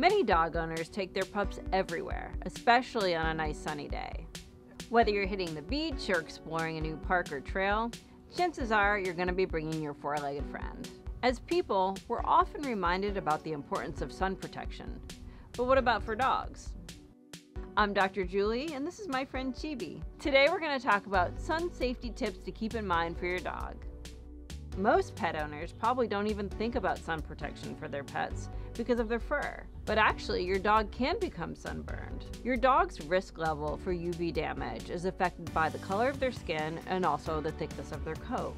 Many dog owners take their pups everywhere, especially on a nice sunny day. Whether you're hitting the beach or exploring a new park or trail, chances are you're going to be bringing your four legged friend. As people, we're often reminded about the importance of sun protection. But what about for dogs? I'm Dr. Juli, and this is my friend Chibi. Today we're going to talk about sun safety tips to keep in mind for your dog. Most pet owners probably don't even think about sun protection for their pets because of their fur. But actually, your dog can become sunburned. Your dog's risk level for UV damage is affected by the color of their skin and also the thickness of their coat.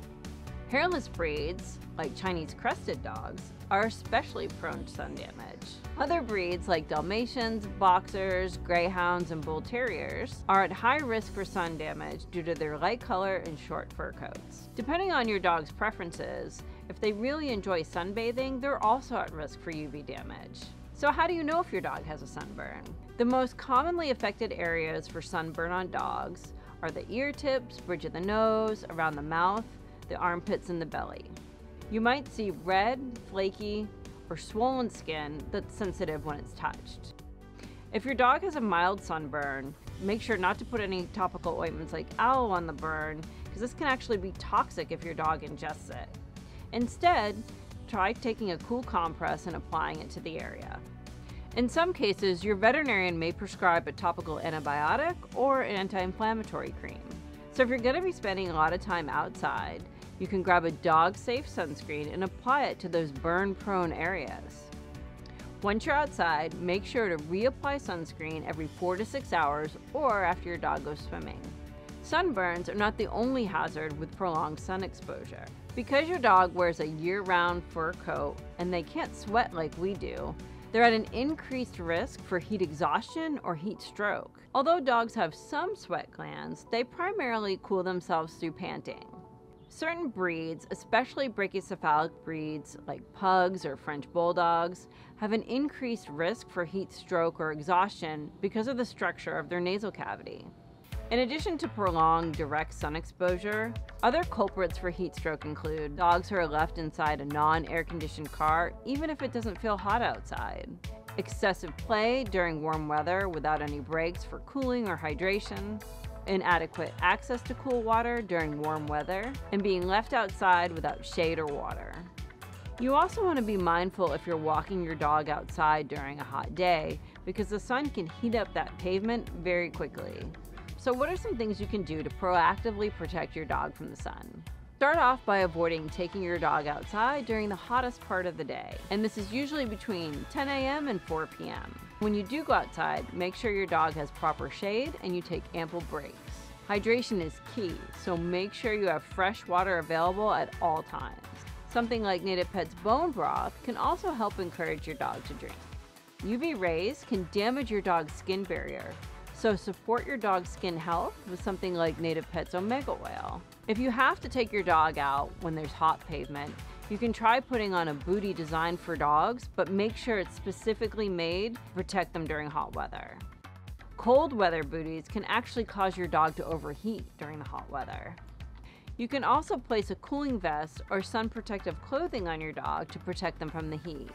Hairless breeds, like Chinese crested dogs, are especially prone to sun damage. Other breeds, like Dalmatians, Boxers, Greyhounds, and Bull Terriers, are at high risk for sun damage due to their light color and short fur coats. Depending on your dog's preferences, if they really enjoy sunbathing, they're also at risk for UV damage. So how do you know if your dog has a sunburn? The most commonly affected areas for sunburn on dogs are the ear tips, bridge of the nose, around the mouth, the armpits, and the belly. You might see red, flaky, or swollen skin that's sensitive when it's touched. If your dog has a mild sunburn, make sure not to put any topical ointments like aloe on the burn because this can actually be toxic if your dog ingests it. Instead, try taking a cool compress and applying it to the area. In some cases, your veterinarian may prescribe a topical antibiotic or an anti-inflammatory cream. So if you're going to be spending a lot of time outside, you can grab a dog-safe sunscreen and apply it to those burn-prone areas. Once you're outside, make sure to reapply sunscreen every 4 to 6 hours or after your dog goes swimming. Sunburns are not the only hazard with prolonged sun exposure. Because your dog wears a year-round fur coat and they can't sweat like we do, they're at an increased risk for heat exhaustion or heat stroke. Although dogs have some sweat glands, they primarily cool themselves through panting. Certain breeds, especially brachycephalic breeds like pugs or French bulldogs, have an increased risk for heat stroke or exhaustion because of the structure of their nasal cavity. In addition to prolonged direct sun exposure, other culprits for heat stroke include dogs who are left inside a non-air conditioned car even if it doesn't feel hot outside, excessive play during warm weather without any breaks for cooling or hydration, inadequate access to cool water during warm weather, and being left outside without shade or water. You also want to be mindful if you're walking your dog outside during a hot day because the sun can heat up that pavement very quickly. So what are some things you can do to proactively protect your dog from the sun? Start off by avoiding taking your dog outside during the hottest part of the day, and this is usually between 10 a.m. and 4 p.m. When you do go outside, make sure your dog has proper shade and you take ample breaks. Hydration is key, so make sure you have fresh water available at all times. Something like Native Pets bone broth can also help encourage your dog to drink. UV rays can damage your dog's skin barrier, so support your dog's skin health with something like Native Pets Omega Oil. If you have to take your dog out when there's hot pavement, you can try putting on a booty designed for dogs, but make sure it's specifically made to protect them during hot weather. Cold weather booties can actually cause your dog to overheat during the hot weather. You can also place a cooling vest or sun protective clothing on your dog to protect them from the heat.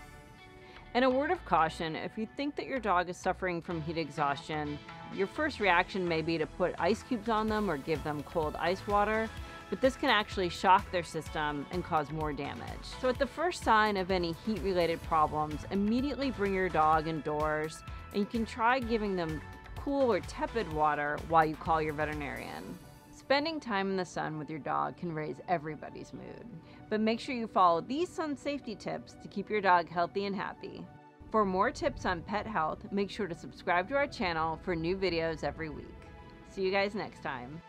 And a word of caution, if you think that your dog is suffering from heat exhaustion, your first reaction may be to put ice cubes on them or give them cold ice water, but this can actually shock their system and cause more damage. So at the first sign of any heat-related problems, immediately bring your dog indoors and you can try giving them cool or tepid water while you call your veterinarian. Spending time in the sun with your dog can raise everybody's mood, but make sure you follow these sun safety tips to keep your dog healthy and happy. For more tips on pet health, make sure to subscribe to our channel for new videos every week. See you guys next time.